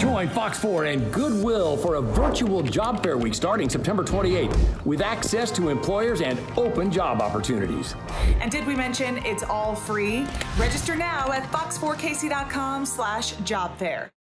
Join Fox 4 and Goodwill for a virtual job fair week starting September 28th with access to employers and open job opportunities. And did we mention it's all free? Register now at fox4kc.com slash job fair.